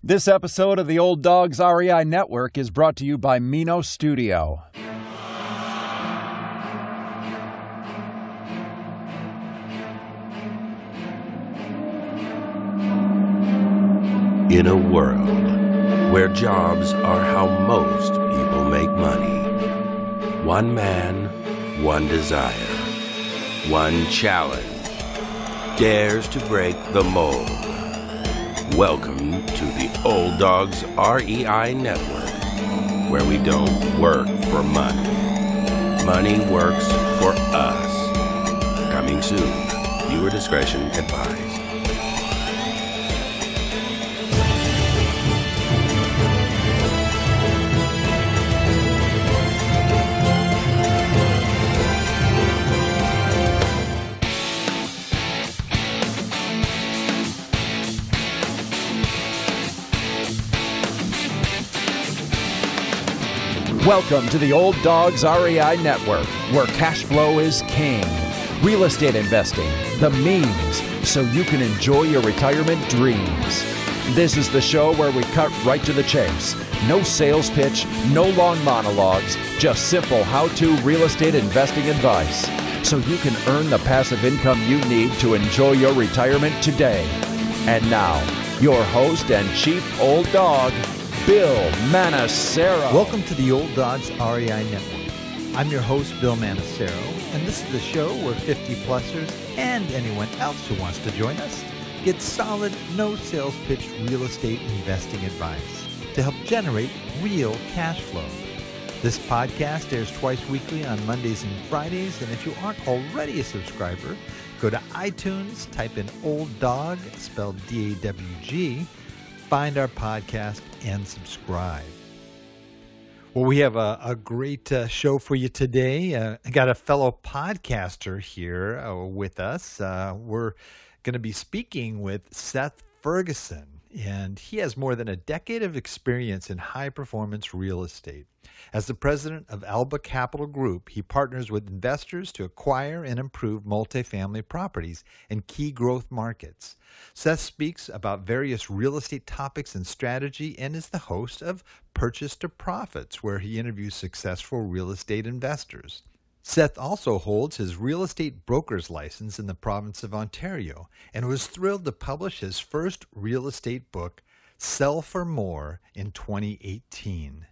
This episode of the Old Dawg's REI Network is brought to you by Mino Studio. In a world where jobs are how most people make money, one man, one desire, one challenge dares to break the mold. Welcome to the Old Dawg's REI Network, where we don't work for money. Money works for us. Coming soon. Viewer discretion advised. Welcome to the Old Dawg's REI Network, where cash flow is king. Real estate investing, the means, so you can enjoy your retirement dreams. This is the show where we cut right to the chase. No sales pitch, no long monologues, just simple how to real estate investing advice. So you can earn the passive income you need to enjoy your retirement today. And now, your host and chief old dog, Bill Manassero. Welcome to the Old Dawg's REI Network. I'm your host, Bill Manassero, and this is the show where 50 plusers and anyone else who wants to join us get solid, no sales pitch real estate investing advice to help generate real cash flow. This podcast airs twice weekly on Mondays and Fridays, and if you aren't already a subscriber, go to iTunes, type in Old Dog, spelled D A W G, find our podcast, and subscribe. Well, we have a, a great uh, show for you today. Uh, I got a fellow podcaster here uh, with us. Uh, we're going to be speaking with Seth Ferguson, and he has more than a decade of experience in high performance real estate. As the president of Alba Capital Group, he partners with investors to acquire and improve multifamily properties in key growth markets. Seth speaks about various real estate topics and strategy and is the host of Purchase to Profits, where he interviews successful real estate investors. Seth also holds his real estate broker's license in the province of Ontario and was thrilled to publish his first real estate book, Sell for More, in 2018.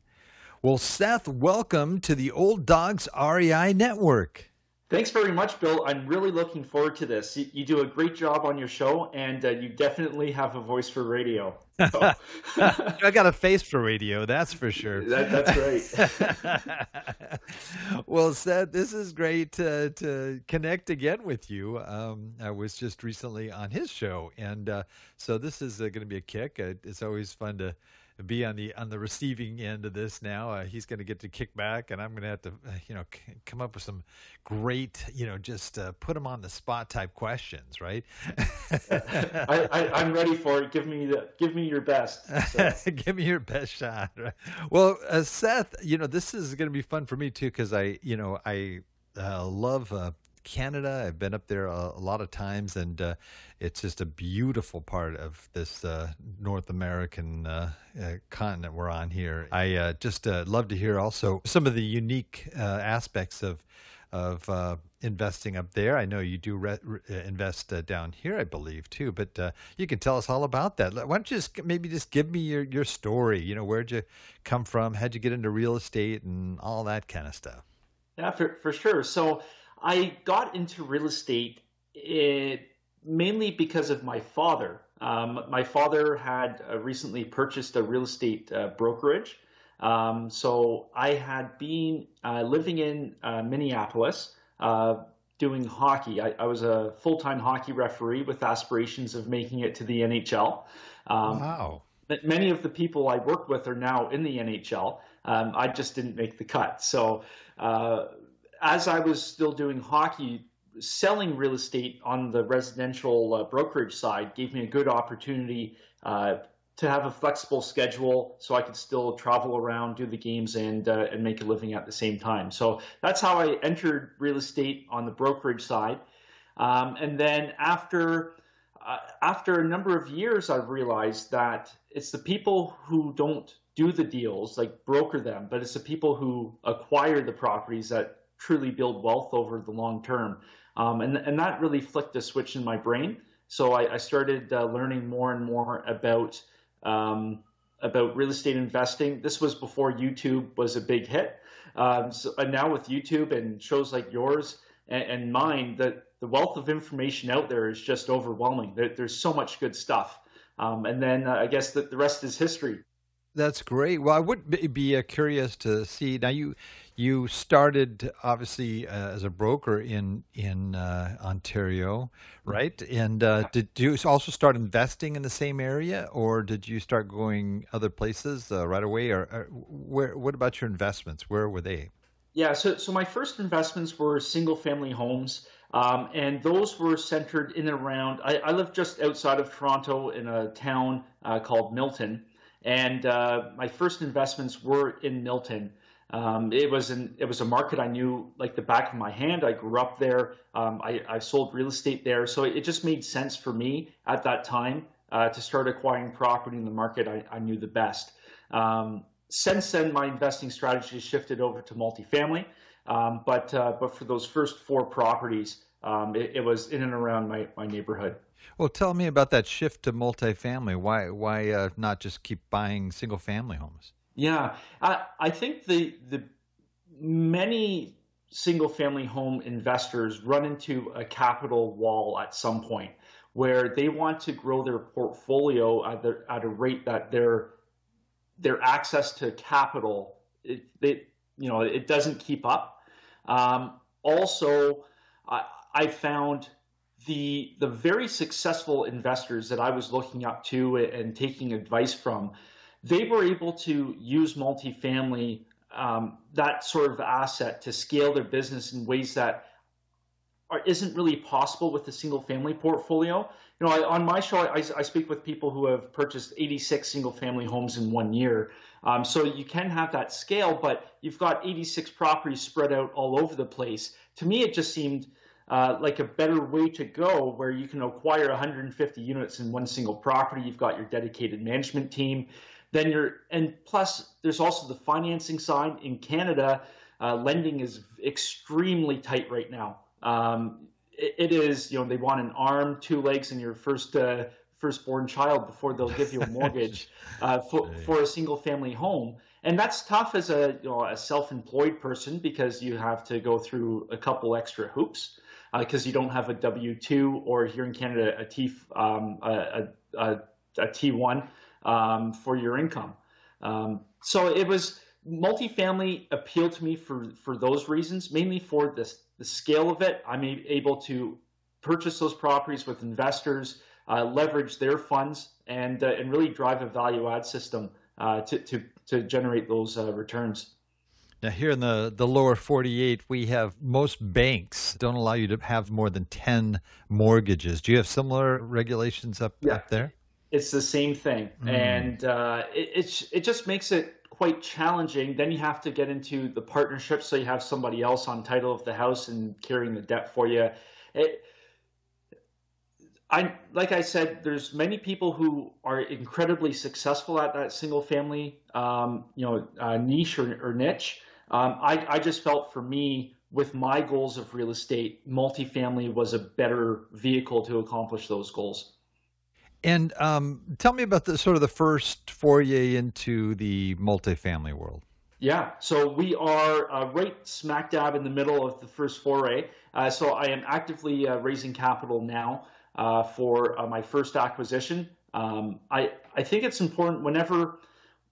Well, Seth, welcome to the Old Dawg's REI Network. Thanks very much, Bill. I'm really looking forward to this. You, you do a great job on your show, and uh, you definitely have a voice for radio. So. I got a face for radio, that's for sure. That, that's right. well, Seth, this is great to, to connect again with you. Um, I was just recently on his show, and uh, so this is uh, going to be a kick. Uh, it's always fun to be on the on the receiving end of this now. Uh, he's going to get to kick back, and I'm going to have to, uh, you know, c- come up with some great, you know, just uh, put him on the spot type questions, right? I, am ready for it. Give me the, give me your best. So. give me your best shot. Right? Well, uh, Seth, you know, this is going to be fun for me too because I, you know, I uh, love uh, Canada. I've been up there a, a lot of times, and uh, it's just a beautiful part of this uh, North American uh, uh continent we're on here. I uh, just uh, love to hear also some of the unique aspects of of investing up there. I know you do re- re- invest down here, I believe too. But you can tell us all about that. Why don't you just maybe just give me your your story? You know, where'd you come from? How'd you get into real estate and all that kind of stuff? Yeah, for, for sure. So I got into real estate it, eh, mainly because of my father. Um, my father had uh, recently purchased a real estate uh, brokerage. Um, so I had been uh, living in uh, Minneapolis uh, doing hockey. I, I was a full time hockey referee with aspirations of making it to the NHL. Um, wow. Many of the people I worked with are now in the NHL. Um, I just didn't make the cut. So uh, as I was still doing hockey, selling real estate on the residential uh, brokerage side gave me a good opportunity uh, to have a flexible schedule so I could still travel around, do the games, and uh, and make a living at the same time. So that's how I entered real estate on the brokerage side. Um, and then after uh, after a number of years, I've realized that it's the people who don't do the deals, like broker them, but it's the people who acquire the properties that truly build wealth over the long term. Um, and, and that really flicked a switch in my brain. So I, I started uh, learning more and more about um, about real estate investing. This was before YouTube was a big hit. Um, so, and now with YouTube and shows like yours and, and mine, that the wealth of information out there is just overwhelming. There, there's so much good stuff. Um, and then uh, I guess that the rest is history. That's great. Well, I would be uh, curious to see now. You you started obviously uh, as a broker in in uh, Ontario, right? And uh, did you also start investing in the same area, or did you start going other places uh, right away? Or, or, where? What about your investments? Where were they? Yeah, so so my first investments were single family homes. Um, and those were centered in and around. I, I live just outside of Toronto in a town uh, called Milton, and uh, my first investments were in Milton. Um, it was an it was a market I knew like the back of my hand. I grew up there. Um, I, I sold real estate there, so it just made sense for me at that time uh, to start acquiring property in the market I, I knew the best. Um, since then, my investing strategy shifted over to multifamily. Um, but uh, but for those first four properties, um, it, it, was in and around my, my neighborhood. Well, tell me about that shift to multifamily. Why why uh, not just keep buying single family homes? Yeah, I, I think the the many single family home investors run into a capital wall at some point where they want to grow their portfolio at, the, at a rate that their their access to capital it, it you know it doesn't keep up. Um, also, I, I found the the very successful investors that I was looking up to and taking advice from, they were able to use multifamily um, that sort of asset to scale their business in ways that are, isn't really possible with a single family portfolio. You know, I, on my show, I, I, speak with people who have purchased 86 single family homes in one year. Um, so you can have that scale, but you've got 86 properties spread out all over the place. To me, it just seemed uh, like a better way to go where you can acquire 150 units in one single property. You've got your dedicated management team. Then you're, and plus there's also the financing side. In Canada, uh, lending is extremely tight right now. Um, it, it is, you know, they want an arm, two legs, and your first uh, firstborn child before they'll give you a mortgage uh, for, for a single family home. And that's tough as a, you know, a self-employed person because you have to go through a couple extra hoops because uh, you don't have a W two or here in Canada a T um, a, a, a T one um, for your income. Um, so it was multifamily appealed to me for for those reasons, mainly for this the scale of it. I'm able to purchase those properties with investors, uh, leverage their funds, and uh, and really drive a value add system uh, to, to to generate those uh, returns. Now, here in the, the lower 48, we have most banks don't allow you to have more than 10 mortgages. Do you have similar regulations up, yeah. up there? It's the same thing. Mm. And uh, it, it just makes it quite challenging. Then you have to get into the partnership, so you have somebody else on title of the house and carrying the debt for you. It, I like I said, there's many people who are incredibly successful at that single family, um, you know, uh, niche or, or niche, um, I, I just felt for me, with my goals of real estate, multifamily was a better vehicle to accomplish those goals. And um, tell me about the sort of the first foray into the multifamily world. Yeah, so we are uh, right smack dab in the middle of the first foray. Uh, so I am actively uh, raising capital now uh, for uh, my first acquisition. Um, I I think it's important whenever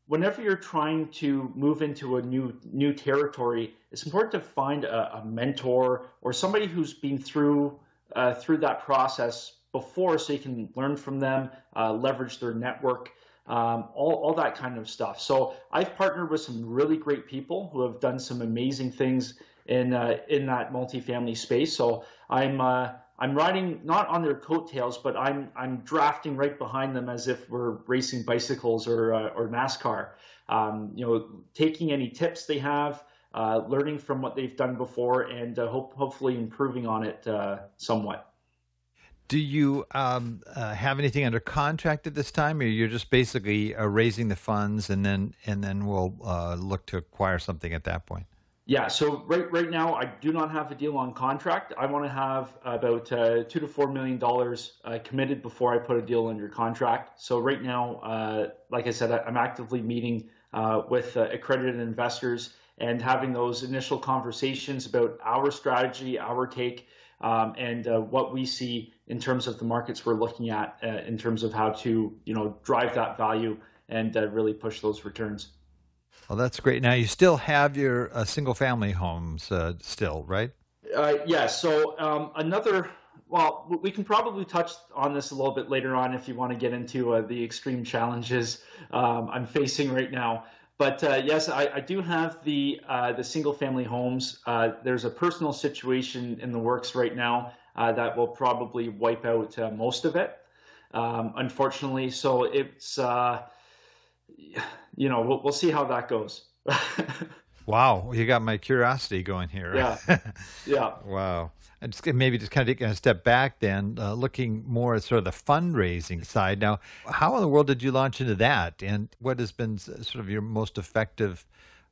whenever you're trying to move into a new new territory, it's important to find a, a mentor or somebody who's been through uh, through that process before, so you can learn from them, uh, leverage their network, um, all all that kind of stuff. So I've partnered with some really great people who have done some amazing things in uh, in that multifamily space. So I'm uh, I'm riding not on their coattails, but I'm I'm drafting right behind them as if we're racing bicycles or uh, or NASCAR. Um, you know, taking any tips they have, uh, learning from what they've done before, and uh, hope hopefully improving on it uh, somewhat. Do you um, uh, have anything under contract at this time, or you're just basically uh, raising the funds and then and then we'll look to acquire something at that point? Yeah, so right right now I do not have a deal on contract. I want to have about uh, two to four million dollars uh, committed before I put a deal under contract. So right now, uh, like I said, I'm actively meeting with accredited investors and having those initial conversations about our strategy, our take, um, and uh, what we see in terms of the markets we're looking at uh, in terms of how to you know drive that value and uh, really push those returns. Well, that's great. Now you still have your uh, single family homes uh, still, right? Uh, yes. Yeah, so um, another. Well, we can probably touch on this a little bit later on if you want to get into the extreme challenges um, I'm facing right now. But uh, yes, I, I, do have the uh, the single family homes. Uh, there's a personal situation in the works right now uh, that will probably wipe out uh, most of it, um, unfortunately. So it's uh, you know we'll, we'll see how that goes. wow, you got my curiosity going here. Yeah, yeah. wow and just maybe just kind of taking a step back then, uh, looking more at sort of the fundraising side. Now, how in the world did you launch into that, and what has been sort of your most effective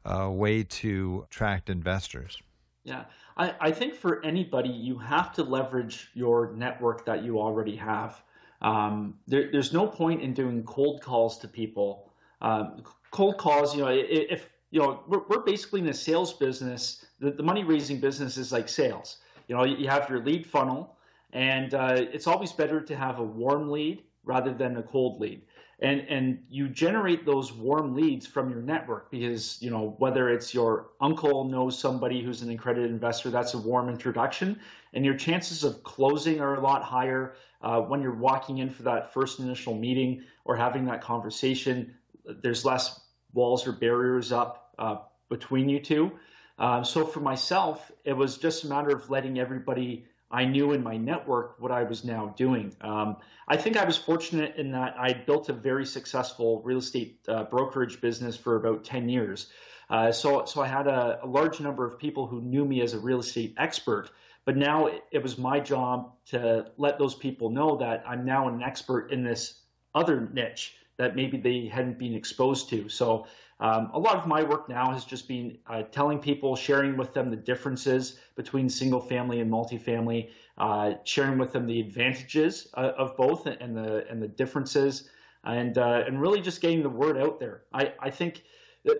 uh, way to attract investors? Yeah, I, I, think for anybody, you have to leverage your network that you already have. Um, there, there's no point in doing cold calls to people. Um, cold calls, you know, if you know, we're, we're basically in a sales business. The, the money raising business is like sales. You know, you have your lead funnel, and uh, it's always better to have a warm lead rather than a cold lead. And and you generate those warm leads from your network because you know whether it's your uncle knows somebody who's an accredited investor, that's a warm introduction, and your chances of closing are a lot higher uh, when you're walking in for that first initial meeting or having that conversation. There's less walls or barriers up uh, between you two. Um, so for myself, it was just a matter of letting everybody I knew in my network what I was now doing. Um, I think I was fortunate in that I built a very successful real estate uh, brokerage business for about 10 years. Uh, so, so I had a, a, large number of people who knew me as a real estate expert. But now it, it was my job to let those people know that I'm now an expert in this other niche that maybe they hadn't been exposed to. So um, a lot of my work now has just been uh, telling people, sharing with them the differences between single family and multifamily, uh, sharing with them the advantages uh, of both and the and the differences, and uh, and really just getting the word out there. I, I think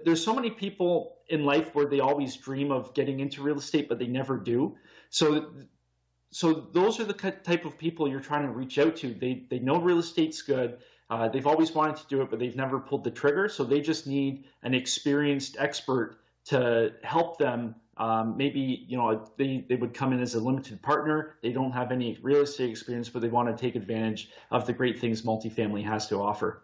there's so many people in life where they always dream of getting into real estate, but they never do. So so those are the type of people you're trying to reach out to. They they know real estate's good. Uh, they've always wanted to do it, but they've never pulled the trigger. So they just need an experienced expert to help them. Um, maybe you know they, they would come in as a limited partner. They don't have any real estate experience, but they want to take advantage of the great things multifamily has to offer.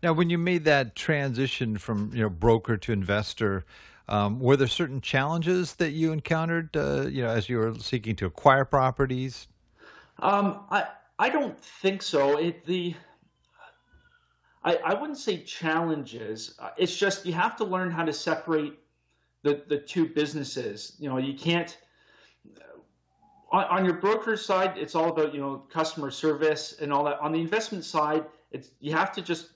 Now, when you made that transition from you know broker to investor, um, were there certain challenges that you encountered? Uh, you know, as you were seeking to acquire properties. Um, I I don't think so. It the I, I wouldn't say challenges. Uh, it's just you have to learn how to separate the, the two businesses. You know, you can't on, on, your broker side, it's all about you know customer service and all that. On the investment side, it's you have to just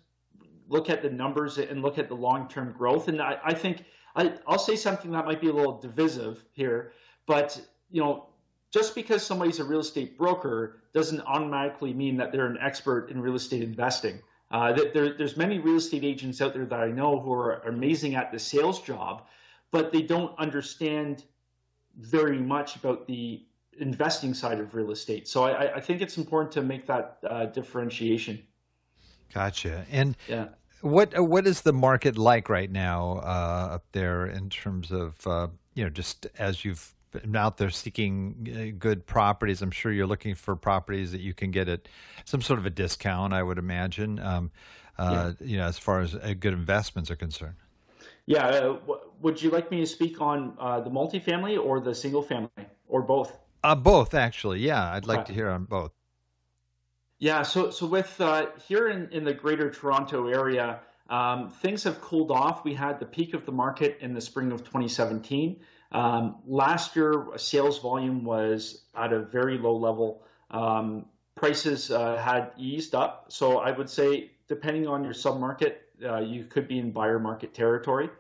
look at the numbers and look at the long term growth. And I, I think I, I'll say something that might be a little divisive here, but you know, just because somebody's a real estate broker doesn't automatically mean that they're an expert in real estate investing. Uh, there, there's many real estate agents out there that I know who are amazing at the sales job, but they don't understand very much about the investing side of real estate. So I, I think it's important to make that uh, differentiation. Gotcha. And yeah. what what is the market like right now uh, up there in terms of uh, you know just as you've out there seeking uh, good properties. I'm sure you're looking for properties that you can get at some sort of a discount. I would imagine, um, uh, yeah. you know, as far as uh, good investments are concerned. Yeah. Uh, would you like me to speak on uh, the multifamily or the single family or both? Uh, both, actually. Yeah, I'd like to hear on both. Yeah. So, so with here in, in the Greater Toronto area. Um, things have cooled off. We had the peak of the market in the spring of 2017. Um, last year, sales volume was at a very low level. Um, prices uh, had eased up. So I would say, depending on your submarket, uh, you could be in buyer market territory.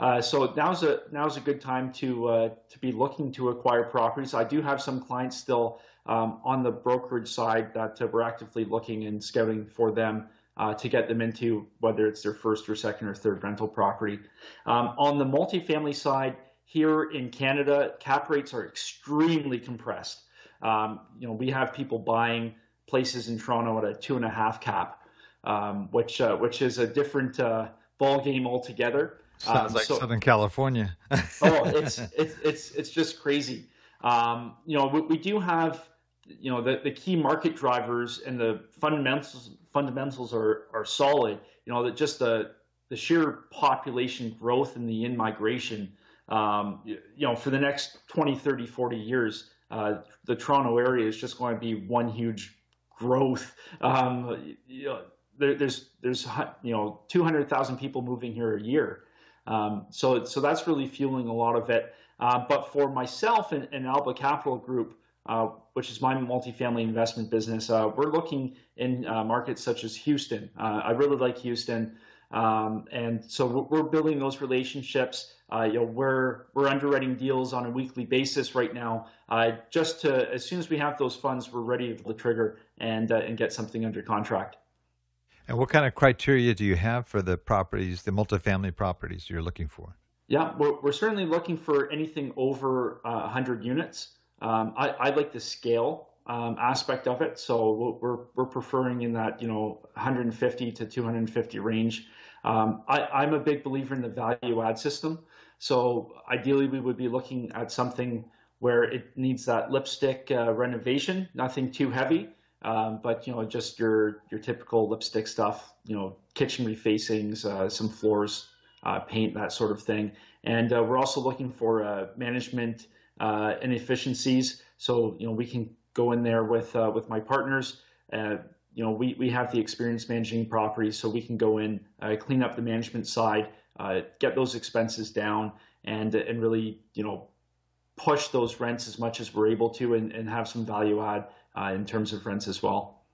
Uh, so now's a now's a good time to uh, to be looking to acquire properties. I do have some clients still um, on the brokerage side that uh, we're actively looking and scouting for them uh, to get them into whether it's their first or second or third rental property. Um, on the multifamily side, here in Canada, cap rates are extremely compressed. Um, you know, we have people buying places in Toronto at a two and a half cap, um, which uh, which is a different uh, ball game altogether. Sounds um, like so, Southern California. oh, it's, it's it's it's just crazy. Um, you know, we, we, do have you know the, the key market drivers and the fundamentals fundamentals are are solid. You know, that just the the sheer population growth and the in migration. Um, you, know, for the next 20, 30, 40 years, uh, the Toronto area is just going to be one huge growth. Um, you know, there, there's there's you know 200,000 people moving here a year. Um, so so that's really fueling a lot of it. Uh, but for myself and, and Alba Capital Group, uh, which is my multifamily investment business, uh, we're looking in uh, markets such as Houston. Uh, I really like Houston. Um, and so we're building those relationships. Uh, you know, we're we're underwriting deals on a weekly basis right now. Uh, just to as soon as we have those funds, we're ready to the trigger and uh, and get something under contract. And what kind of criteria do you have for the properties, the multifamily properties you're looking for? Yeah, we're, we're certainly looking for anything over 100 uh, units. Um, I, I like the scale um, aspect of it. So we're, we're preferring in that, you know, 150 to 250 range. Um, I, am a big believer in the value add system. So ideally, we would be looking at something where it needs that lipstick uh, renovation, nothing too heavy, um, but you know, just your your typical lipstick stuff. You know, kitchen refacings, uh, some floors, uh, paint, that sort of thing. And uh, we're also looking for uh, management uh, inefficiencies. So you know, we can go in there with with my partners. Uh, you know, we, we have the experience managing properties, so we can go in, uh, clean up the management side, uh, get those expenses down, and and really you know push those rents as much as we're able to, and, and have some value add uh, in terms of rents as well.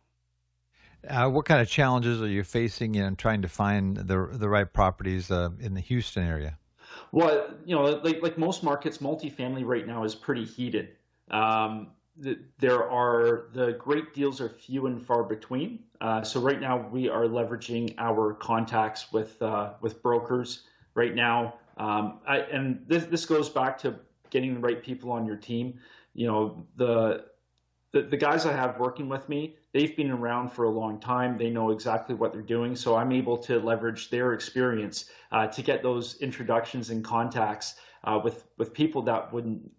Uh, what kind of challenges are you facing in trying to find the the right properties in the Houston area? Well, you know, like like most markets, multifamily right now is pretty heated. Um, there are the great deals are few and far between. Uh, so right now we are leveraging our contacts with uh, with brokers right now, um, I, and this this goes back to getting the right people on your team. You know the, the the guys I have working with me, they've been around for a long time. They know exactly what they're doing, so I'm able to leverage their experience uh, to get those introductions and contacts uh, with with people that wouldn't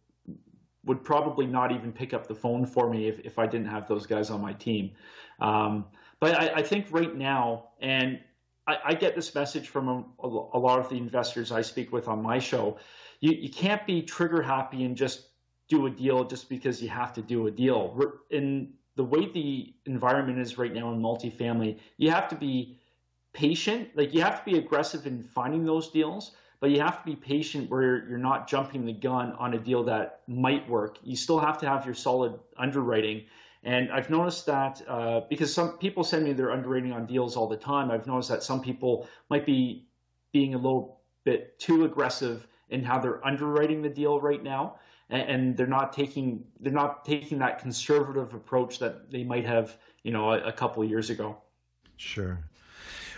would probably not even pick up the phone for me if, if I didn't have those guys on my team. Um, but I, I, think right now, and I, I get this message from a, a, lot of the investors I speak with on my show, you, you can't be trigger happy and just do a deal just because you have to do a deal. in the way the environment is right now in multifamily, you have to be patient. Like you have to be aggressive in finding those deals, but you have to be patient where you're not jumping the gun on a deal that might work. You still have to have your solid underwriting. And I've noticed that uh, because some people send me their underwriting on deals all the time, I've noticed that some people might be being a little bit too aggressive in how they're underwriting the deal right now, and, they're not taking they're not taking that conservative approach that they might have, you know, a, a couple of years ago. Sure.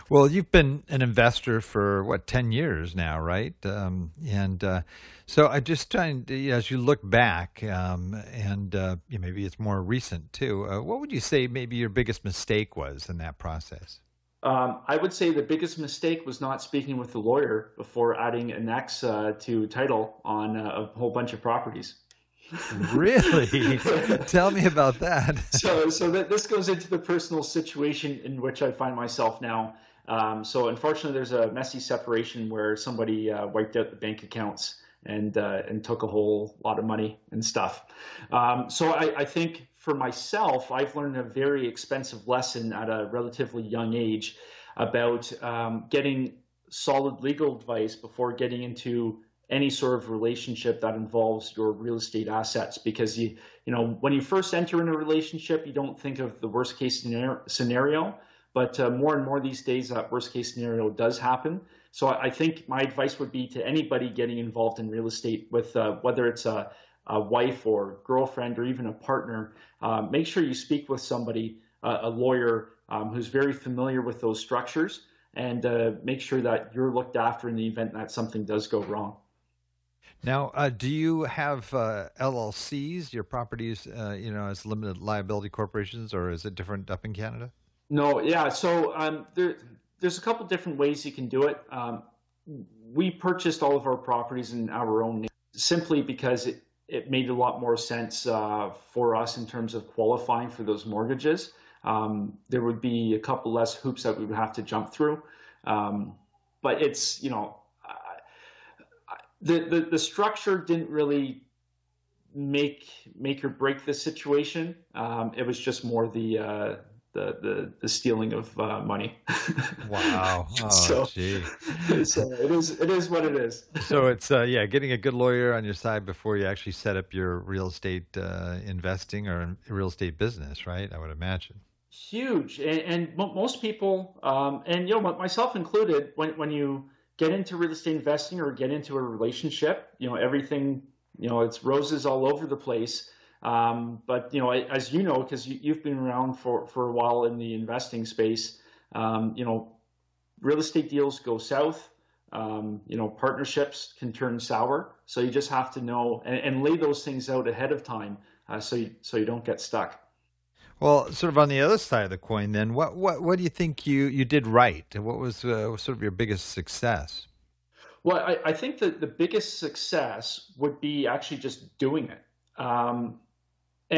Well, you've been an investor for what ten years now, right? Um, and uh, so I just trying to, as you look back, um, and uh, maybe it's more recent too. Uh, what would you say maybe your biggest mistake was in that process? Um, I would say the biggest mistake was not speaking with the lawyer before adding an X uh, to title on uh, a whole bunch of properties. really? Tell me about that. so, so that this goes into the personal situation in which I find myself now. Um, so unfortunately, there's a messy separation where somebody uh, wiped out the bank accounts and uh, and took a whole lot of money and stuff. Um, so I, I, think for myself, I've learned a very expensive lesson at a relatively young age about um, getting solid legal advice before getting into any sort of relationship that involves your real estate assets because you you know when you first enter in a relationship you don't think of the worst case scenario but uh, more and more these days that worst case scenario does happen. So i think my advice would be to anybody getting involved in real estate with uh, whether it's a, a, wife or girlfriend or even a partner uh, make sure you speak with somebody uh, a lawyer um, who's very familiar with those structures and uh, make sure that you're looked after in the event that something does go wrong. Now, uh, do you have uh, LLCs, your properties, uh, you know, as limited liability corporations, or is it different up in Canada? No, yeah. So um, there, there's a couple different ways you can do it. Um, we purchased all of our properties in our own name simply because it, it made a lot more sense uh, for us in terms of qualifying for those mortgages. Um, there would be a couple less hoops that we would have to jump through. Um, but it's, you know, the, the, the structure didn't really make make or break the situation. Um, it was just more the uh, the, the, the stealing of uh, money. wow! Oh, so, gee. so it is it is what it is. so it's uh, yeah, getting a good lawyer on your side before you actually set up your real estate uh, investing or real estate business, right? I would imagine. Huge, and, and most people, um, and you know myself included, when when you get into real estate investing or get into a relationship. You know, everything, you know, it's roses all over the place. Um, but you know, as you know, because you, have been around for, for a while in the investing space, um, you know, real estate deals go south. Um, you know, partnerships can turn sour. So you just have to know and, and lay those things out ahead of time, uh, so you, so you don't get stuck. Well, sort of on the other side of the coin, then, what what what do you think you you did right? And what was uh, sort of your biggest success? Well, I, I, think that the biggest success would be actually just doing it. Um,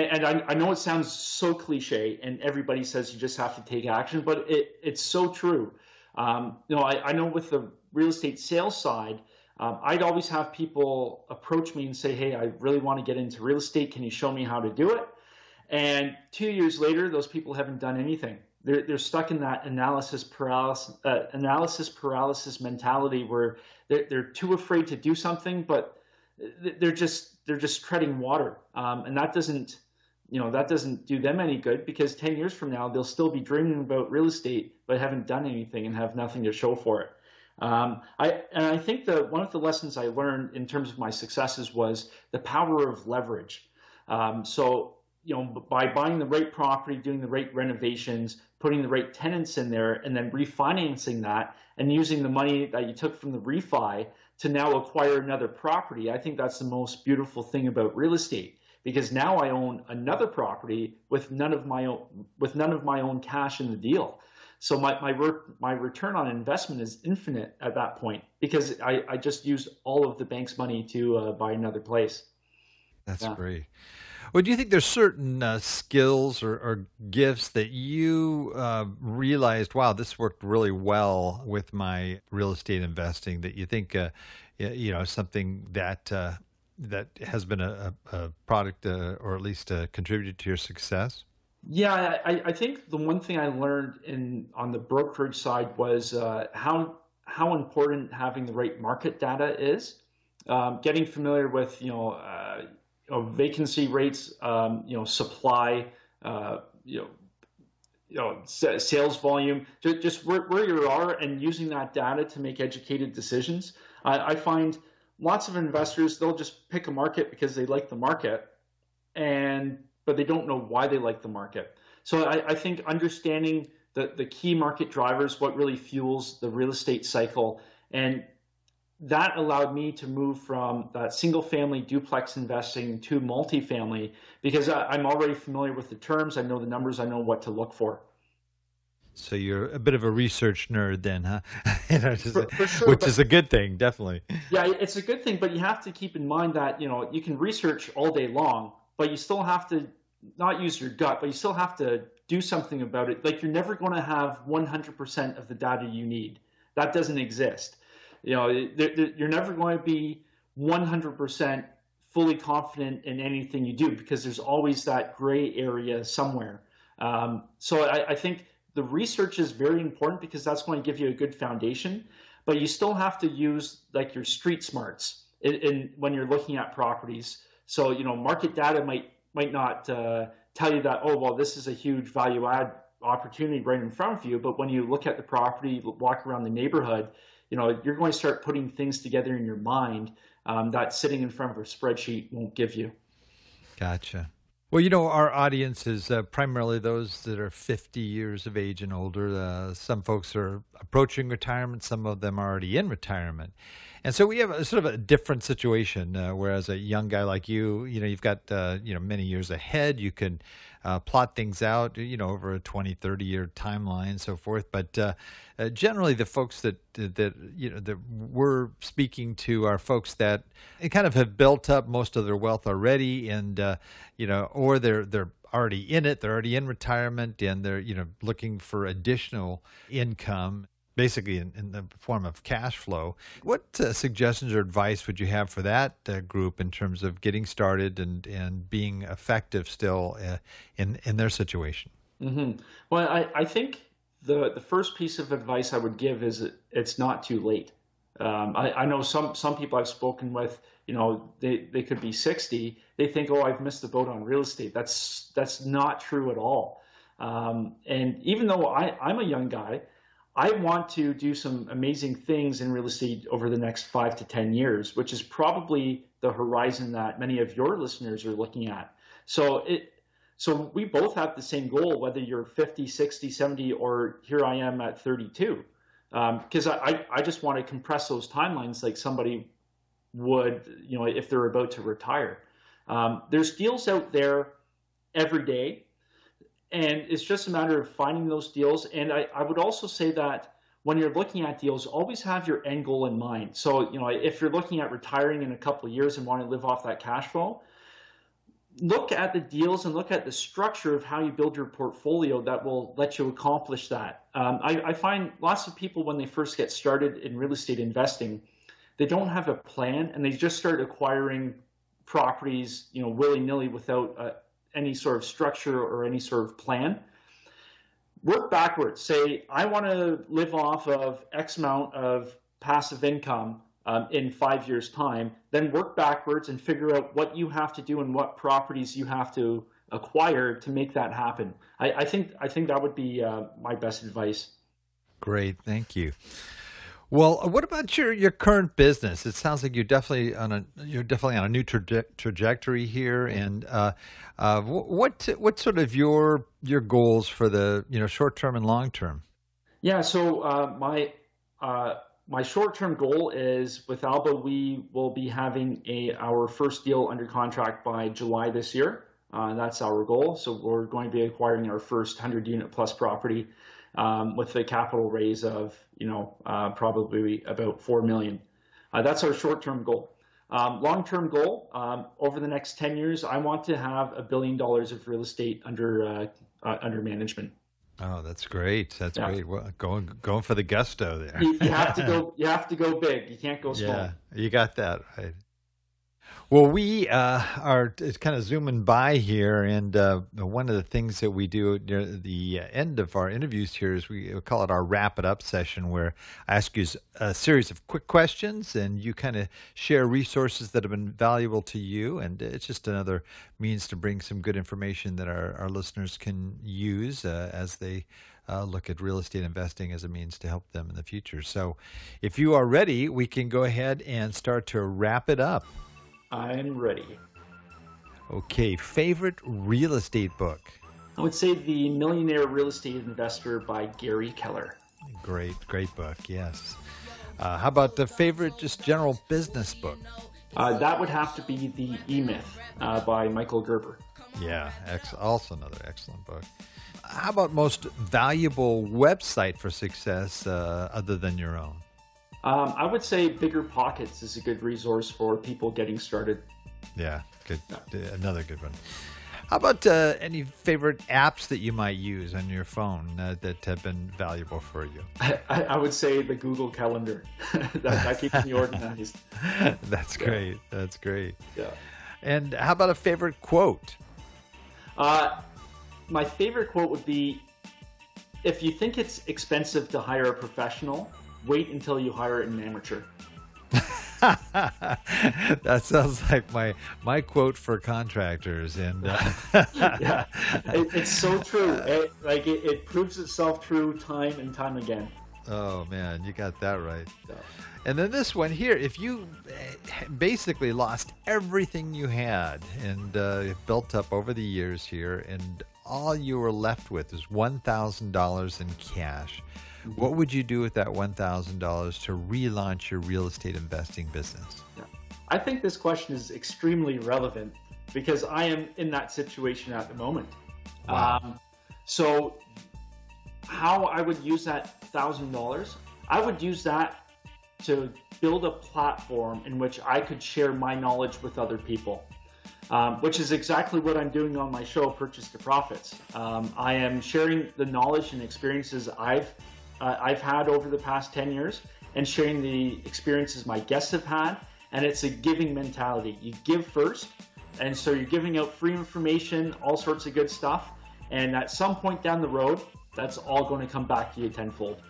and, I, I, know it sounds so cliche, and everybody says you just have to take action, but it, it's so true. Um, you know, I, I, know with the real estate sales side, um, I'd always have people approach me and say, "Hey, I really want to get into real estate. Can you show me how to do it?" And two years later, those people haven't done anything. They're, they're stuck in that analysis paralysis, uh, analysis paralysis mentality where they're, they're too afraid to do something, but they're just they're just treading water, um, and that doesn't you know that doesn't do them any good because 10 years from now they'll still be dreaming about real estate but haven't done anything and have nothing to show for it um, I, and I think that one of the lessons I learned in terms of my successes was the power of leverage. Um, so you know, by buying the right property, doing the right renovations, putting the right tenants in there, and then refinancing that and using the money that you took from the refi to now acquire another property, I think that's the most beautiful thing about real estate because now I own another property with none of my own with none of my own cash in the deal. So my my, re- my return on investment is infinite at that point because I, I just used all of the bank's money to uh, buy another place. That's yeah. great. Well, do you think there's certain uh, skills or, or, gifts that you uh, realized, wow, this worked really well with my real estate investing that you think, uh, you know, something that uh, that has been a, a product uh, or at least uh, contributed to your success? Yeah, I, I, think the one thing I learned in on the brokerage side was how how important having the right market data is. Um, getting familiar with you know you know, vacancy rates, um, you know, supply, uh, you know, you know, sales volume, just where, where you are, and using that data to make educated decisions. I, I find lots of investors they'll just pick a market because they like the market, and but they don't know why they like the market. So I, I think understanding the, the key market drivers, what really fuels the real estate cycle, and that allowed me to move from that single family duplex investing to multifamily because I'm already familiar with the terms. I know the numbers. I know what to look for. So you're a bit of a research nerd then, huh? for, for sure, which but, is a good thing, definitely. Yeah, it's a good thing, but you have to keep in mind that, you know, you can research all day long, but you still have to not use your gut, but you still have to do something about it. Like you're never going to have 100% of the data you need. That doesn't exist. You know, you're never going to be 100% fully confident in anything you do because there's always that gray area somewhere. Um, so I, I, think the research is very important because that's going to give you a good foundation, but you still have to use like your street smarts. in, in, when you're looking at properties. So you know, market data might might not uh, tell you that oh well this is a huge value add opportunity right in front of you, but when you look at the property, walk around the neighborhood, you know you're going to start putting things together in your mind um, that sitting in front of a spreadsheet won't give you. Gotcha. Well, you know, our audience is uh, primarily those that are 50 years of age and older. Uh, some folks are approaching retirement, some of them are already in retirement. And so we have a sort of a different situation. Uh, whereas a young guy like you, you know, you've got, uh, you know, many years ahead. You can uh, plot things out, you know, over a 20, 30 year timeline and so forth. But uh, uh, generally, the folks that, that, you know, that we're speaking to are folks that kind of have built up most of their wealth already and, uh, you know, or they're, they're, already in it they're already in retirement and they're you know looking for additional income basically in, in, the form of cash flow. What uh, suggestions or advice would you have for that uh, group in terms of getting started and, and being effective still uh, in, in their situation? Mm-hmm. Well, I, I think the, the first piece of advice I would give is it's not too late. Um, I, I know some, some people I've spoken with, you know, they, they could be 60. They think, oh, I've missed the boat on real estate. That's, that's not true at all. Um, and even though I, I'm a young guy, I want to do some amazing things in real estate over the next five to 10 years, which is probably the horizon that many of your listeners are looking at. So it, so we both have the same goal, whether you're 50, 60, 70, or here I am at 32. Because um, I, I just want to compress those timelines like somebody would, you know, if they're about to retire. Um, there's deals out there every day and it's just a matter of finding those deals. And I, I would also say that when you're looking at deals, always have your end goal in mind. So, you know, if you're looking at retiring in a couple of years and want to live off that cash flow, look at the deals and look at the structure of how you build your portfolio that will let you accomplish that. Um, I, I, find lots of people when they first get started in real estate investing, they don't have a plan and they just start acquiring properties, you know, willy nilly without a, any sort of structure or any sort of plan. Work backwards. Say, I want to live off of X amount of passive income um, in five years' time. Then work backwards and figure out what you have to do and what properties you have to acquire to make that happen. I, I think I think that would be uh, my best advice. Great, thank you. Well, uh, what about your, your current business? It sounds like you're definitely on a you're definitely on a new traje- trajectory here. And uh, uh, what what sort of your your goals for the you know short term and long term? Yeah, so uh, my uh, my short term goal is with Alba, we will be having a our first deal under contract by July this year. Uh, that's our goal. So we're going to be acquiring our first 100 unit plus property um, with a capital raise of you know uh, probably about four million. Uh, that's our short-term goal. Um, long-term goal um, over the next 10 years, I want to have a billion dollars of real estate under uh, uh under management. Oh, that's great. That's yeah. great. Well, going going for the gusto there. you, you, have to go. You have to go big. You can't go small. Yeah, you got that right. Well, we uh, are kind of zooming by here, and uh, one of the things that we do near the end of our interviews here is we call it our wrap it up session, where I ask you a series of quick questions, and you kind of share resources that have been valuable to you, and it's just another means to bring some good information that our, our listeners can use uh, as they uh, look at real estate investing as a means to help them in the future. So, if you are ready, we can go ahead and start to wrap it up. I'm ready. Okay, favorite real estate book? I would say The Millionaire Real Estate Investor by Gary Keller. Great, great book, yes. Uh, how about the favorite just general business book? Uh, that would have to be The E Myth uh, by Michael Gerber. Yeah, ex- also another excellent book. How about most valuable website for success uh, other than your own? Um, I would say Bigger Pockets is a good resource for people getting started. Yeah, good. Yeah. Another good one. How about uh, any favorite apps that you might use on your phone uh, that have been valuable for you? I, I would say the Google Calendar. that, that, keeps me organized. That's yeah. great. That's great. Yeah. And how about a favorite quote? Uh, my favorite quote would be if you think it's expensive to hire a professional, wait until you hire an amateur. that sounds like my my quote for contractors, and uh... yeah, it, it's so true. It, like it, it, proves itself true time and time again. Oh man, you got that right. Yeah. And then this one here, if you eh, basically lost everything you had and uh, built up over the years here, and all you were left with is $1,000 in cash. What would you do with that $1,000 to relaunch your real estate investing business? I think this question is extremely relevant because I am in that situation at the moment. Wow. Um, so, how I would use that $1,000, I would use that to build a platform in which I could share my knowledge with other people, um, which is exactly what I'm doing on my show, Purchase to Profits. Um, I am sharing the knowledge and experiences I've uh, I've had over the past 10 years and sharing the experiences my guests have had. And it's a giving mentality. You give first, and so you're giving out free information, all sorts of good stuff. And at some point down the road, that's all going to come back to you tenfold.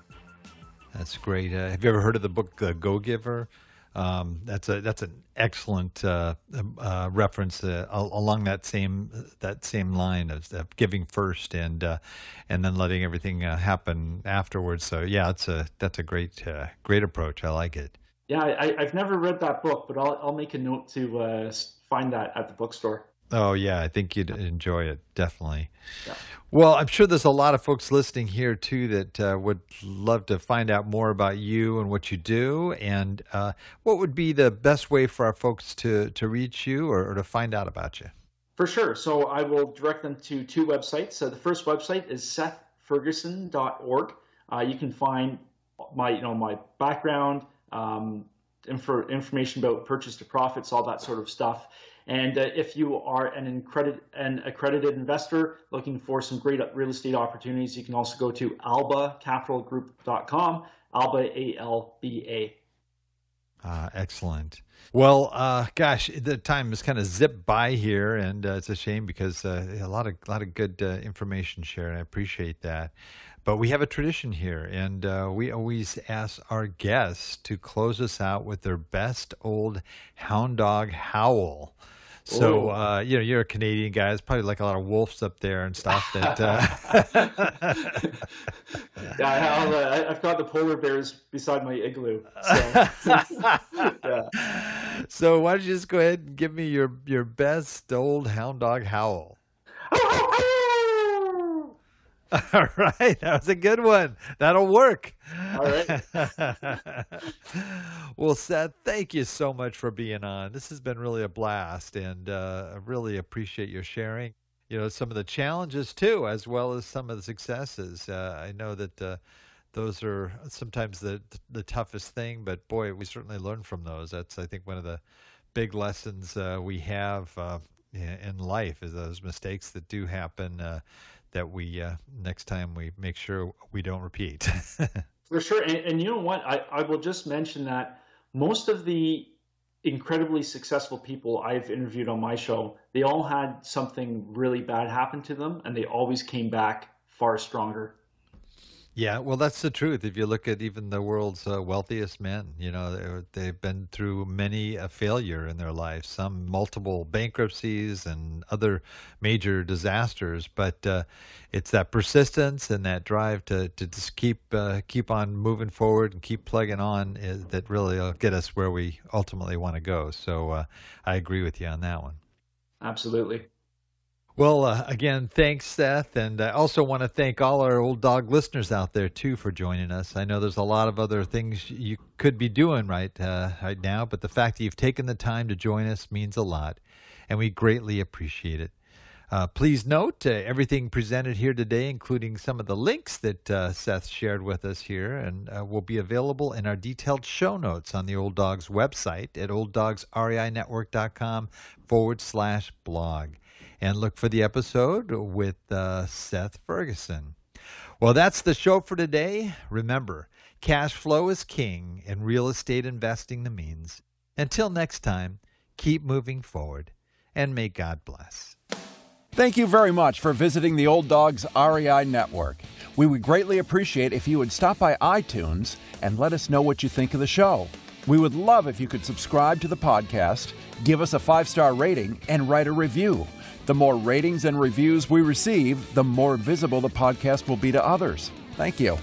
That's great. Uh, have you ever heard of the book The Go Giver? Um, that's a that's an excellent uh, uh, reference uh, along that same that same line of, of giving first and uh, and then letting everything uh, happen afterwards. So yeah, it's a that's a great uh, great approach. I like it. Yeah, I, have never read that book, but I'll I'll make a note to find that at the bookstore. Oh yeah, I think you'd enjoy it definitely. Yeah. Well, I'm sure there's a lot of folks listening here too that uh, would love to find out more about you and what you do. And uh, what would be the best way for our folks to to reach you or, or to find out about you? For sure. So I will direct them to two websites. So the first website is sethferguson.org. Uh, you can find my you know my background, um, info, information about purchase to profits, all that sort of stuff. And uh, if you are an, accredited, an accredited investor looking for some great real estate opportunities, you can also go to albacapitalgroup.com, alba, A-L-B-A. Uh, excellent. Well, uh, gosh, the time has kind of zipped by here, and uh, it's a shame because uh, a lot of lot of good uh, information shared. I appreciate that. But we have a tradition here, and uh, we always ask our guests to close us out with their best old hound dog howl. So uh, you know, you're a Canadian guy. It's probably like a lot of wolves up there and stuff. That uh... yeah, I uh, I've got the polar bears beside my igloo. So, yeah. so why don't you just go ahead and give me your your best old hound dog howl? All right, that was a good one. That'll work. All right. well, Seth, thank you so much for being on. This has been really a blast, and uh, I really appreciate your sharing. You know, some of the challenges too, as well as some of the successes. Uh, I know that uh, those are sometimes the the toughest thing, but boy, we certainly learn from those. That's I think one of the big lessons uh, we have uh, in life is those mistakes that do happen uh, that we uh, next time we make sure we don't repeat. For sure, and, and, you know what? I, I will just mention that most of the incredibly successful people I've interviewed on my show, they all had something really bad happen to them, and they always came back far stronger. Yeah, well, that's the truth. If you look at even the world's uh, wealthiest men, you know, they've been through many a failure in their life, some multiple bankruptcies and other major disasters. But uh, it's that persistence and that drive to, to just keep uh, keep on moving forward and keep plugging on is, that really will get us where we ultimately want to go. So uh, I agree with you on that one. Absolutely. Well, uh, again, thanks, Seth. And I also want to thank all our old dog listeners out there, too, for joining us. I know there's a lot of other things you could be doing right, uh, right now, but the fact that you've taken the time to join us means a lot, and we greatly appreciate it. Uh, please note uh, everything presented here today, including some of the links that uh, Seth shared with us here, and uh, will be available in our detailed show notes on the Old Dawg's website at olddawgsreinetwork.com forward slash blog and look for the episode with uh, Seth Ferguson. Well, that's the show for today. Remember, cash flow is king and real estate investing the means. Until next time, keep moving forward and may God bless. Thank you very much for visiting the Old Dawg's REI Network. We would greatly appreciate if you would stop by iTunes and let us know what you think of the show. We would love if you could subscribe to the podcast, give us a five star rating, and write a review. The more ratings and reviews we receive, the more visible the podcast will be to others. Thank you.